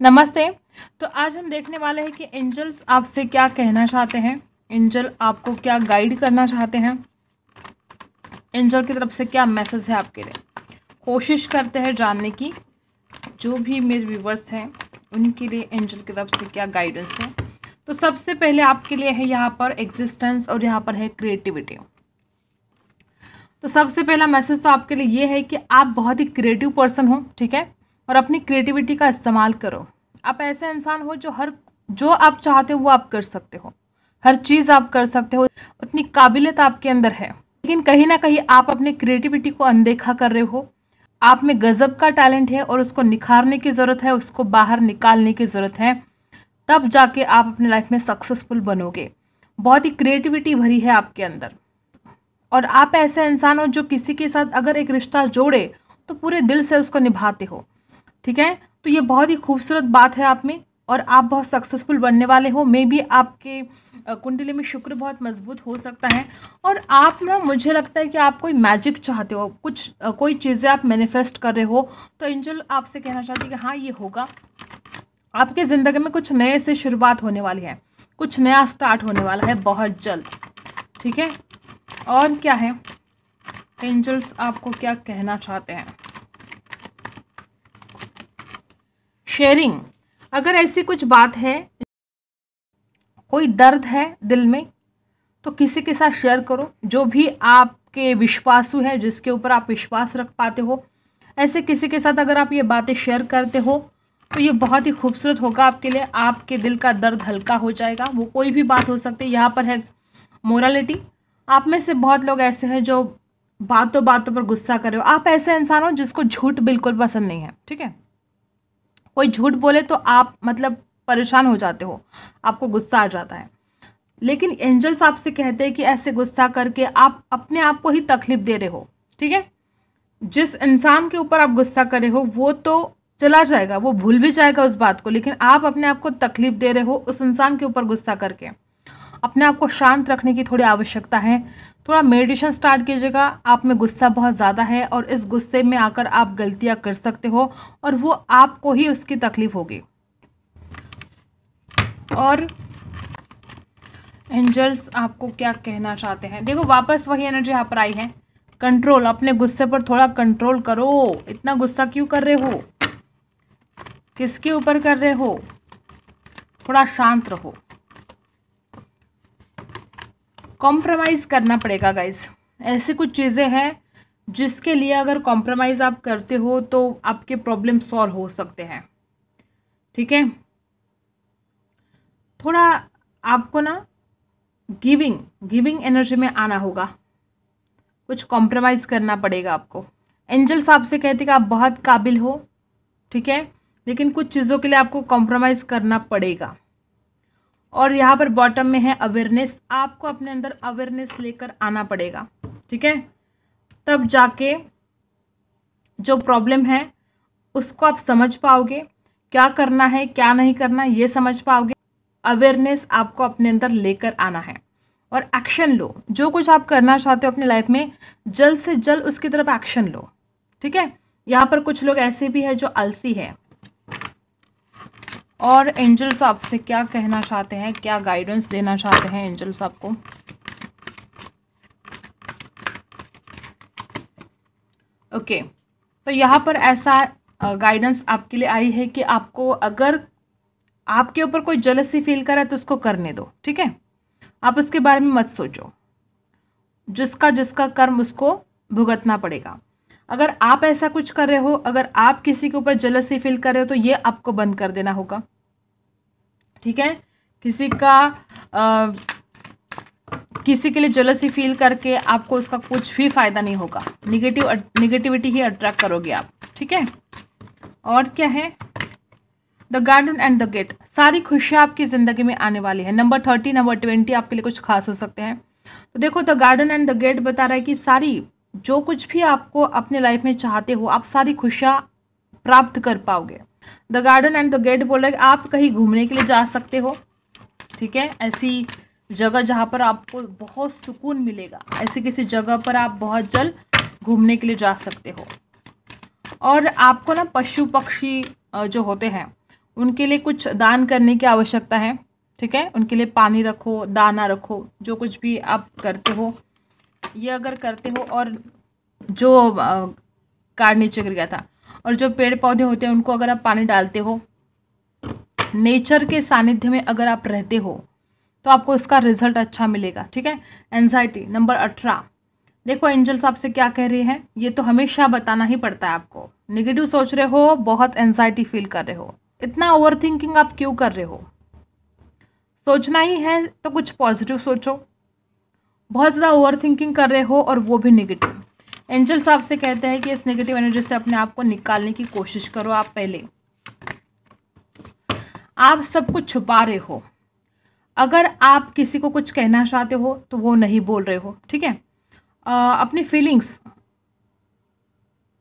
नमस्ते। तो आज हम देखने वाले हैं कि एंजल्स आपसे क्या कहना चाहते हैं, एंजल आपको क्या गाइड करना चाहते हैं, एंजल की तरफ़ से क्या मैसेज है आपके लिए। कोशिश करते हैं जानने की, जो भी मेरे व्यूवर्स हैं, उनके लिए एंजल की तरफ़ से क्या गाइडेंस है। तो सबसे पहले आपके लिए है यहाँ पर एग्जिस्टेंस और यहाँ पर है क्रिएटिविटी तो सबसे पहला मैसेज तो आपके लिए ये है कि आप बहुत ही क्रिएटिव पर्सन हो, ठीक है? और अपनी क्रिएटिविटी का इस्तेमाल करो। आप ऐसे इंसान हो जो हर, जो आप चाहते हो वो आप कर सकते हो। हर चीज़ आप कर सकते हो, उतनी काबिलियत आपके अंदर है। लेकिन कहीं ना कहीं आप अपनी क्रिएटिविटी को अनदेखा कर रहे हो। आप में गज़ब का टैलेंट है और उसको निखारने की ज़रूरत है, उसको बाहर निकालने की ज़रूरत है। तब जाके आप अपने लाइफ में सक्सेसफुल बनोगे। बहुत ही क्रिएटिविटी भरी है आपके अंदर। और आप ऐसे इंसान हो जो किसी के साथ अगर एक रिश्ता जोड़े तो पूरे दिल से उसको निभाते हो। ठीक है? तो ये बहुत ही खूबसूरत बात है आप में, और आप बहुत सक्सेसफुल बनने वाले हो। मे भी आपके कुंडली में शुक्र बहुत मज़बूत हो सकता है। और आप ना, मुझे लगता है कि आप कोई मैजिक चाहते हो। कुछ कोई चीज़ें आप मैनिफेस्ट कर रहे हो तो एंजल आपसे कहना चाहती है कि हाँ ये होगा। आपके ज़िंदगी में कुछ नए से शुरुआत होने वाली है। कुछ नया स्टार्ट होने वाला है बहुत जल्द। ठीक है? और क्या है? एंजल्स आपको क्या कहना चाहते हैं? शेयरिंग अगर ऐसी कुछ बात है, कोई दर्द है दिल में तो किसी के साथ शेयर करो। जो भी आपके विश्वासु है, जिसके ऊपर आप विश्वास रख पाते हो, ऐसे किसी के साथ अगर आप ये बातें शेयर करते हो तो ये बहुत ही खूबसूरत होगा आपके लिए। आपके दिल का दर्द हल्का हो जाएगा। वो कोई भी बात हो सकती है। यहाँ पर है मोरालिटी आप में से बहुत लोग ऐसे हैं जो बातों बातों पर गुस्सा कर रहे हो। आप ऐसे इंसान हो जिसको झूठ बिल्कुल पसंद नहीं है। ठीक है? कोई झूठ बोले तो आप मतलब परेशान हो जाते हो, आपको गुस्सा आ जाता है। लेकिन एंजल्स आपसे कहते हैं कि ऐसे गुस्सा करके आप अपने आप को ही तकलीफ़ दे रहे हो, ठीक है? जिस इंसान के ऊपर आप गुस्सा कर रहे हो, वो तो चला जाएगा, वो भूल भी जाएगा उस बात को, लेकिन आप अपने आप को तकलीफ़ दे रहे हो उस इंसान के ऊपर गुस्सा करके। अपने आप को शांत रखने की थोड़ी आवश्यकता है। थोड़ा मेडिटेशन स्टार्ट कीजिएगा, आप में गुस्सा बहुत ज़्यादा है और इस गुस्से में आकर आप गलतियाँ कर सकते हो और वो आपको ही उसकी तकलीफ़ होगी। और एंजल्स आपको क्या कहना चाहते हैं? देखो, वापस वही एनर्जी यहाँ पर आई है। कंट्रोल अपने गुस्से पर थोड़ा कंट्रोल करो। इतना गुस्सा क्यों कर रहे हो? किसके ऊपर कर रहे हो? थोड़ा शांत रहो। कॉम्प्रोमाइज़ करना पड़ेगा गाइस ऐसी कुछ चीज़ें हैं जिसके लिए अगर कॉम्प्रोमाइज़ आप करते हो तो आपके प्रॉब्लम सॉल्व हो सकते हैं। ठीक है? थोड़ा आपको ना गिविंग गिविंग एनर्जी में आना होगा। कुछ कॉम्प्रोमाइज़ करना पड़ेगा आपको। एंजल्स आपसे कहते कि आप बहुत काबिल हो, ठीक है? लेकिन कुछ चीज़ों के लिए आपको कॉम्प्रोमाइज़ करना पड़ेगा। और यहाँ पर बॉटम में है अवेयरनेस आपको अपने अंदर अवेयरनेस लेकर आना पड़ेगा, ठीक है? तब जाके जो प्रॉब्लम है, उसको आप समझ पाओगे, क्या करना है, क्या नहीं करना, ये समझ पाओगे। अवेयरनेस आपको अपने अंदर लेकर आना है। और एक्शन लो। जो कुछ आप करना चाहते हो अपनी लाइफ में, जल्द से जल्द उसकी तरफ़ एक्शन लो, ठीक है? यहाँ पर कुछ लोग ऐसे भी हैं जो अलसी है। और एंजल्स आपसे क्या कहना चाहते हैं क्या गाइडेंस देना चाहते हैं एंजल्स आपको ओके okay, तो यहाँ पर ऐसा गाइडेंस आपके लिए आई है कि आपको अगर आपके ऊपर कोई जलसी फील करा तो उसको करने दो ठीक है? आप उसके बारे में मत सोचो। जिसका जिसका कर्म उसको भुगतना पड़ेगा। अगर आप ऐसा कुछ कर रहे हो अगर आप किसी के ऊपर जलसी फील कर रहे हो तो ये आपको बंद कर देना होगा। ठीक है? किसी का आ, किसी के लिए जलसी फील करके आपको उसका कुछ भी फ़ायदा नहीं होगा। निगेटिव निगेटिविटी ही अट्रैक्ट करोगे आप। ठीक है? और क्या है? The garden and the gate सारी खुशियाँ आपकी ज़िंदगी में आने वाली है। नंबर थर्टी नंबर ट्वेंटी आपके लिए कुछ खास हो सकते हैं। तो देखो the garden and the gate बता रहा है कि सारी जो कुछ भी आपको अपने लाइफ में चाहते हो, आप सारी खुशियाँ प्राप्त कर पाओगे। The garden and the gate बोल रहे आप कहीं घूमने के लिए जा सकते हो, ठीक है? ऐसी जगह जहाँ पर आपको बहुत सुकून मिलेगा। ऐसी किसी जगह पर आप बहुत जल्द घूमने के लिए जा सकते हो। और आपको ना पशु पक्षी जो होते हैं, उनके लिए कुछ दान करने की आवश्यकता है, ठीक है? उनके लिए पानी रखो, दाना रखो, जो कुछ भी आप करते हो, ये अगर करते हो और जो कार्ड नीचे गिर गया था। और जो पेड़ पौधे होते हैं, उनको अगर आप पानी डालते हो, नेचर के सानिध्य में अगर आप रहते हो तो आपको इसका रिज़ल्ट अच्छा मिलेगा, ठीक है? एनजाइटी नंबर अठारह। देखो एंजल्स आपसे क्या कह रहे हैं? ये तो हमेशा बताना ही पड़ता है आपको। नेगेटिव सोच रहे हो, बहुत एनजाइटी फील कर रहे हो। इतना ओवर थिंकिंग आप क्यों कर रहे हो? सोचना ही है तो कुछ पॉजिटिव सोचो। बहुत ज़्यादा ओवर थिंकिंग कर रहे हो, और वो भी नेगेटिव एंजल्स आपसे कहते हैं कि इस नेगेटिव एनर्जी से अपने आप को निकालने की कोशिश करो आप पहले। आप सब कुछ छुपा रहे हो। अगर आप किसी को कुछ कहना चाहते हो तो वो नहीं बोल रहे हो, ठीक है? अपनी फीलिंग्स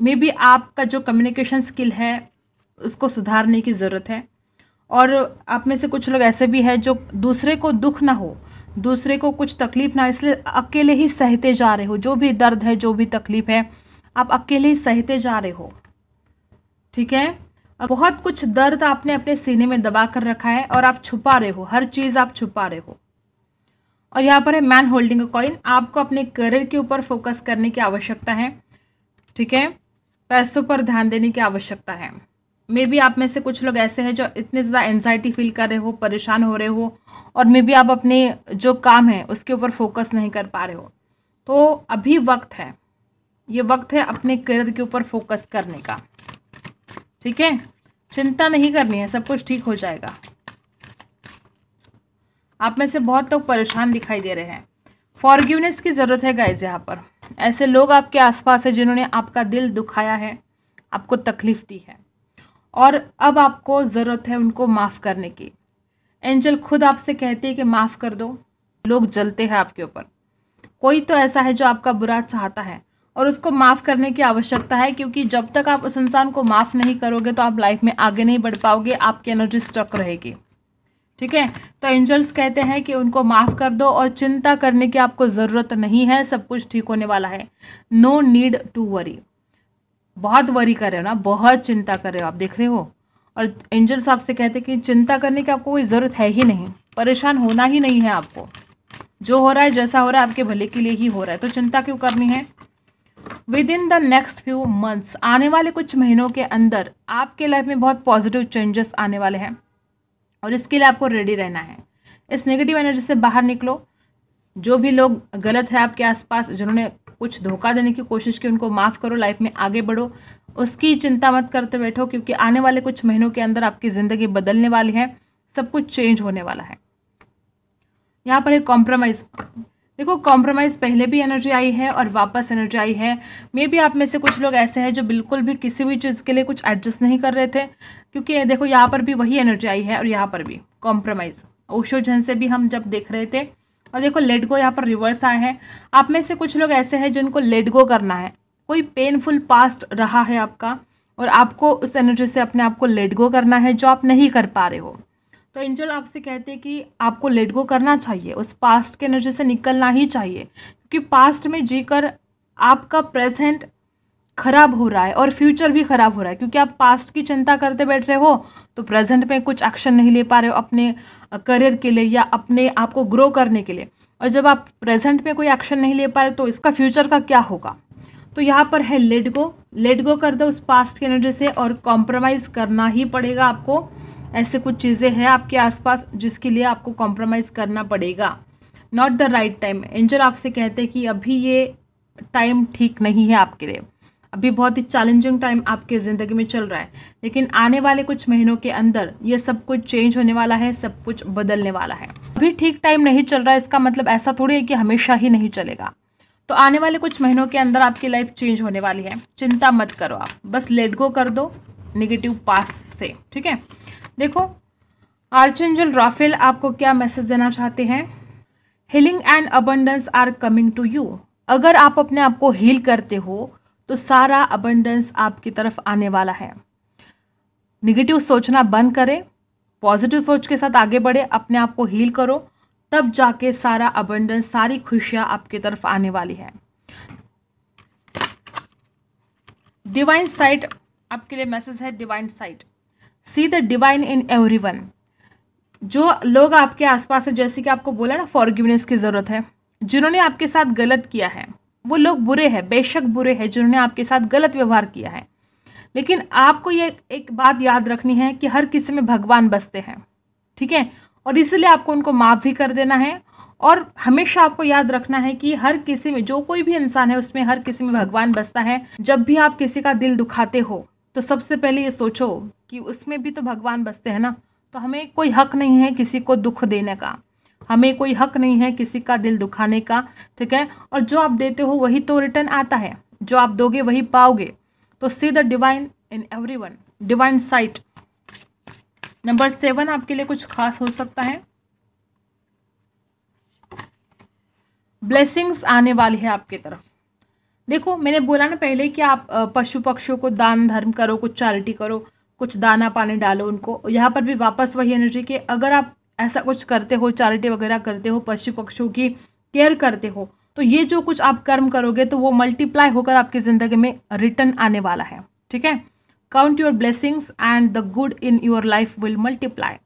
मे बी आपका जो कम्युनिकेशन स्किल है, उसको सुधारने की ज़रूरत है। और आप में से कुछ लोग ऐसे भी हैं जो दूसरे को दुख ना हो दूसरे को कुछ तकलीफ़ ना, इसलिए अकेले ही सहते जा रहे हो। जो भी दर्द है, जो भी तकलीफ़ है, आप अकेले ही सहते जा रहे हो। ठीक है? बहुत कुछ दर्द आपने अपने सीने में दबा कर रखा है और आप छुपा रहे हो। हर चीज़ आप छुपा रहे हो। और यहाँ पर है मैन होल्डिंग कॉइन आपको अपने करियर के ऊपर फोकस करने की आवश्यकता है। ठीक है? पैसों पर ध्यान देने की आवश्यकता है। मे बी आप में से कुछ लोग ऐसे हैं जो इतने ज़्यादा एनजाइटी फील कर रहे हो, परेशान हो रहे हो, और मे बी आप अपने जो काम है, उसके ऊपर फोकस नहीं कर पा रहे हो। तो अभी वक्त है। ये वक्त है अपने करियर के ऊपर फोकस करने का। ठीक है? चिंता नहीं करनी है, सब कुछ ठीक हो जाएगा। आप में से बहुत लोग तो परेशान दिखाई दे रहे हैं। फॉरगिवनेस की ज़रूरत है गाइज़ यहाँ पर। ऐसे लोग आपके आसपास है जिन्होंने आपका दिल दुखाया है, आपको तकलीफ़ दी है। और अब आपको ज़रूरत है उनको माफ़ करने की। एंजल खुद आपसे कहती है कि माफ़ कर दो। लोग जलते हैं आपके ऊपर। कोई तो ऐसा है जो आपका बुरा चाहता है और उसको माफ़ करने की आवश्यकता है, क्योंकि जब तक आप उस इंसान को माफ़ नहीं करोगे तो आप लाइफ में आगे नहीं बढ़ पाओगे, आपकी एनर्जी स्ट्रक रहेगी। ठीक है? तो एंजल्स कहते हैं कि उनको माफ़ कर दो और चिंता करने की आपको ज़रूरत नहीं है, सब कुछ ठीक होने वाला है। नो नीड टू वरी बहुत वरी कर रहे हो ना, बहुत चिंता कर रहे हो, आप देख रहे हो? और एंजल्स आपसे कहते हैं कि चिंता करने की आपको कोई ज़रूरत है ही नहीं, परेशान होना ही नहीं है आपको। जो हो रहा है, जैसा हो रहा है, आपके भले के लिए ही हो रहा है तो चिंता क्यों करनी है? Within the next few months आने वाले कुछ महीनों के अंदर, आपके लाइफ में बहुत पॉजिटिव चेंजेस आने वाले हैं, और इसके लिए आपको रेडी रहना है। इस नेगेटिव एनर्जी से बाहर निकलो। जो भी लोग गलत है आपके आसपास, जिन्होंने कुछ धोखा देने की कोशिश की, उनको माफ़ करो लाइफ में आगे बढ़ो। उसकी चिंता मत करते बैठो, क्योंकि आने वाले कुछ महीनों के अंदर आपकी ज़िंदगी बदलने वाली है, सब कुछ चेंज होने वाला है। यहाँ पर एक कॉम्प्रोमाइज़ देखो कॉम्प्रोमाइज़ पहले भी एनर्जी आई है और वापस एनर्जी आई है। मे भी आप में से कुछ लोग ऐसे हैं जो बिल्कुल भी किसी भी चीज़ के लिए कुछ एडजस्ट नहीं कर रहे थे, क्योंकि देखो, यहाँ पर भी वही एनर्जी आई है और यहाँ पर भी कॉम्प्रोमाइज़ ओशो जन से भी हम जब देख रहे थे और देखो लेट गो यहाँ पर रिवर्स आए हैं। आप में से कुछ लोग ऐसे हैं जिनको लेट गो करना है। कोई पेनफुल पास्ट रहा है आपका और आपको उस एनर्जी से अपने आप को लेट गो करना है जो आप नहीं कर पा रहे हो। तो एंजल आपसे कहते हैं कि आपको लेट गो करना चाहिए, उस पास्ट के एनर्जी से निकलना ही चाहिए। क्योंकि पास्ट में जीकर आपका प्रेजेंट खराब हो रहा है और फ्यूचर भी खराब हो रहा है। क्योंकि आप पास्ट की चिंता करते बैठ रहे हो तो प्रेजेंट में कुछ एक्शन नहीं ले पा रहे हो अपने करियर के लिए या अपने आप को ग्रो करने के लिए। और जब आप प्रेजेंट में कोई एक्शन नहीं ले पा रहे तो इसका फ्यूचर का क्या होगा? तो यहाँ पर है लेट गो लेट गो कर दो उस पास्ट की एनर्जी से और कॉम्प्रोमाइज़ करना ही पड़ेगा आपको। ऐसे कुछ चीज़ें हैं आपके आसपास जिसके लिए आपको कॉम्प्रोमाइज़ करना पड़ेगा। Not the right time angel आपसे कहते हैं कि अभी ये टाइम ठीक नहीं है आपके लिए। अभी बहुत ही चैलेंजिंग टाइम आपके ज़िंदगी में चल रहा है। लेकिन आने वाले कुछ महीनों के अंदर ये सब कुछ चेंज होने वाला है, सब कुछ बदलने वाला है। अभी ठीक टाइम नहीं चल रहा है इसका मतलब ऐसा थोड़ी है कि हमेशा ही नहीं चलेगा। तो आने वाले कुछ महीनों के अंदर आपकी लाइफ चेंज होने वाली है। चिंता मत करो आप। बस लेट गो कर दो निगेटिव पास से, ठीक है? देखो आर्चेंजल राफेल आपको क्या मैसेज देना चाहते हैं? Healing and abundance are coming to you अगर आप अपने आप को हील करते हो तो सारा अबंडेंस आपकी तरफ़ आने वाला है। निगेटिव सोचना बंद करें पॉजिटिव सोच के साथ आगे बढ़े, अपने आप को हील करो, तब जाके सारा अबंडेंस सारी खुशियाँ आपकी तरफ़ आने वाली है। डिवाइन साइट आपके लिए मैसेज है divine sight see the divine in every one जो लोग आपके आसपास है, जैसे कि आपको बोला ना फॉरगिवनेस की ज़रूरत है, जिन्होंने आपके साथ गलत किया है वो लोग बुरे हैं, बेशक बुरे हैं, जिन्होंने आपके साथ गलत व्यवहार किया है। लेकिन आपको ये एक बात याद रखनी है कि हर किसी में भगवान बसते हैं, ठीक है? और इसलिए आपको उनको माफ़ भी कर देना है और हमेशा आपको याद रखना है कि हर किसी में, जो कोई भी इंसान है, उसमें हर किसी में भगवान बसता है। जब भी आप किसी का दिल दुखाते हो तो सबसे पहले ये सोचो कि उसमें भी तो भगवान बसते हैं ना? तो हमें कोई हक नहीं है किसी को दुख देने का। हमें कोई हक नहीं है किसी का दिल दुखाने का, ठीक है? और जो आप देते हो वही तो रिटर्न आता है। जो आप दोगे वही पाओगे। तो see the divine in every one divine sight number seven आपके लिए कुछ खास हो सकता है। ब्लेसिंग्स आने वाली है आपके तरफ़। देखो, मैंने बोला ना पहले कि आप पशु पक्षियों को दान धर्म करो, कुछ चैरिटी करो, कुछ दाना पानी डालो उनको। यहाँ पर भी वापस वही एनर्जी के अगर आप ऐसा कुछ करते हो चैरिटी वगैरह करते हो, पशु पक्षियों की केयर करते हो तो ये जो कुछ आप कर्म करोगे तो वो मल्टीप्लाई होकर आपकी ज़िंदगी में रिटर्न आने वाला है, ठीक है? Count your blessings and the good in your life will multiply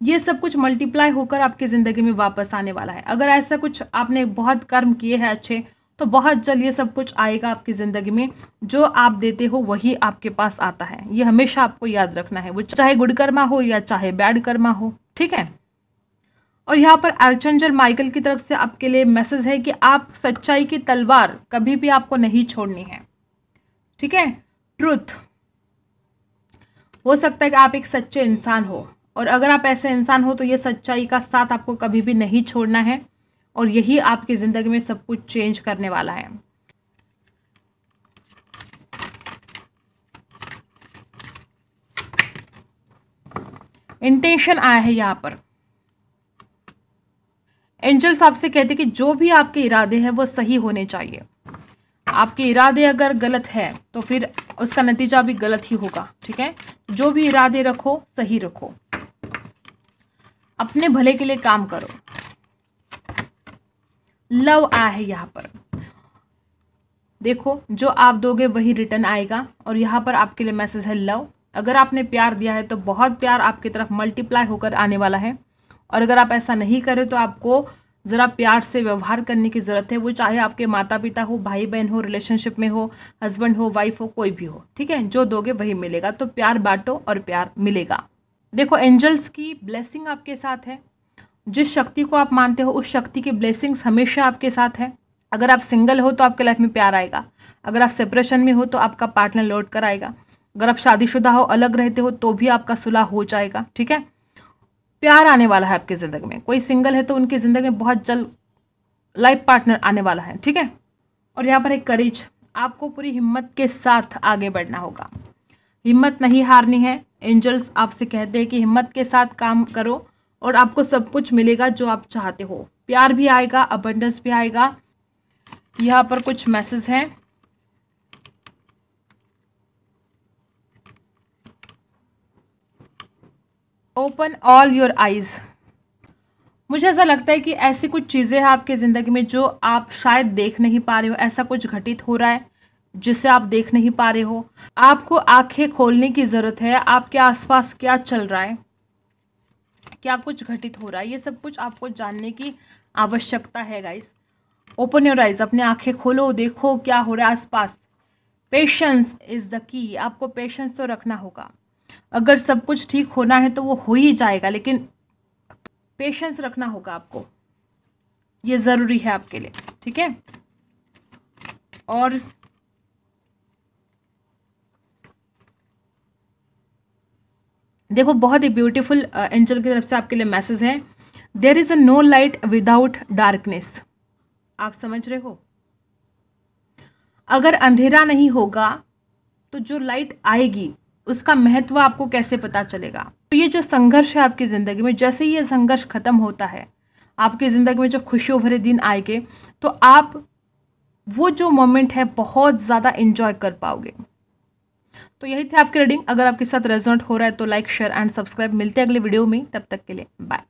ये सब कुछ मल्टीप्लाई होकर आपकी ज़िंदगी में वापस आने वाला है। अगर ऐसा कुछ आपने बहुत कर्म किए हैं अच्छे तो बहुत जल्द ये सब कुछ आएगा आपकी ज़िंदगी में। जो आप देते हो, वही आपके पास आता है। ये हमेशा आपको याद रखना है। वो चाहे गुड कर्मा हो या चाहे बैड कर्मा हो, ठीक है? और यहाँ पर अर्चंजल माइकल की तरफ़ से आपके लिए मैसेज है कि आप सच्चाई की तलवार कभी भी आपको नहीं छोड़नी है। ठीक है? ट्रुथ। हो सकता है कि आप एक सच्चे इंसान हो और अगर आप ऐसे इंसान हो तो ये सच्चाई का साथ आपको कभी भी नहीं छोड़ना है और यही आपकी ज़िंदगी में सब कुछ चेंज करने वाला है। इंटेंशन आया है यहाँ पर। एंजल्स आपसे कहते कि जो भी आपके इरादे हैं, वो सही होने चाहिए। आपके इरादे अगर गलत है तो फिर उसका नतीजा भी गलत ही होगा, ठीक है? जो भी इरादे रखो, सही रखो। अपने भले के लिए काम करो। लव आया है यहाँ पर। देखो, जो आप दोगे, वही रिटर्न आएगा, और यहाँ पर आपके लिए मैसेज है लव। अगर आपने प्यार दिया है तो बहुत प्यार आपकी तरफ़ मल्टीप्लाई होकर आने वाला है। और अगर आप ऐसा नहीं करें तो आपको ज़रा प्यार से व्यवहार करने की ज़रूरत है। वो चाहे आपके माता पिता हो भाई बहन हो रिलेशनशिप में हो हस्बैंड हो वाइफ हो, कोई भी हो, ठीक है? जो दोगे वही मिलेगा। तो प्यार बांटो और प्यार मिलेगा। देखो एंजल्स की ब्लेसिंग आपके साथ है। जिस शक्ति को आप मानते हो, उस शक्ति की ब्लेसिंग्स हमेशा आपके साथ है। अगर आप सिंगल हो तो आपके लाइफ में प्यार आएगा। अगर आप सेपरेशन में हो तो आपका पार्टनर लौट कर आएगा। अगर आप शादीशुदा हो, अलग रहते हो तो भी आपका सुलह हो जाएगा, ठीक है? प्यार आने वाला है आपकी ज़िंदगी में। कोई सिंगल है तो उनकी ज़िंदगी में बहुत जल्द लाइफ पार्टनर आने वाला है, ठीक है? और यहाँ पर एक करेज, आपको पूरी हिम्मत के साथ आगे बढ़ना होगा। हिम्मत नहीं हारनी है। एंजल्स आपसे कहते हैं कि हिम्मत के साथ काम करो और आपको सब कुछ मिलेगा जो आप चाहते हो। प्यार भी आएगा अबंडेंस भी आएगा। यहाँ पर कुछ मैसेज हैं। ओपन ऑल योर आइज़ मुझे ऐसा लगता है कि ऐसी कुछ चीज़ें हैं आपकी ज़िंदगी में जो आप शायद देख नहीं पा रहे हो। ऐसा कुछ घटित हो रहा है जिसे आप देख नहीं पा रहे हो। आपको आँखें खोलने की ज़रूरत है। आपके आसपास क्या चल रहा है? क्या कुछ घटित हो रहा है? ये सब कुछ आपको जानने की आवश्यकता है गाइस ओपन योर आइज़ अपने आँखें खोलो, देखो क्या हो रहा है आसपास। पेशेंस इज़ द की आपको पेशेंस तो रखना होगा। अगर सब कुछ ठीक होना है तो वो हो ही जाएगा, लेकिन पेशेंस रखना होगा आपको। ये ज़रूरी है आपके लिए, ठीक है? और देखो, बहुत ही ब्यूटीफुल एंजल की तरफ़ से आपके लिए मैसेज है। There is a no light without darkness आप समझ रहे हो? अगर अंधेरा नहीं होगा तो जो लाइट आएगी उसका महत्व आपको कैसे पता चलेगा? तो ये जो संघर्ष है आपकी ज़िंदगी में, जैसे ही ये संघर्ष खत्म होता है, आपकी ज़िंदगी में जब खुशियों भरे दिन आएँगे तो आप वो जो मोमेंट है बहुत ज़्यादा इंजॉय कर पाओगे। तो यही थे आपकी रीडिंग। अगर आपके साथ रेजोनेट हो रहा है तो लाइक शेयर एंड सब्सक्राइब मिलते हैं अगले वीडियो में। तब तक के लिए बाय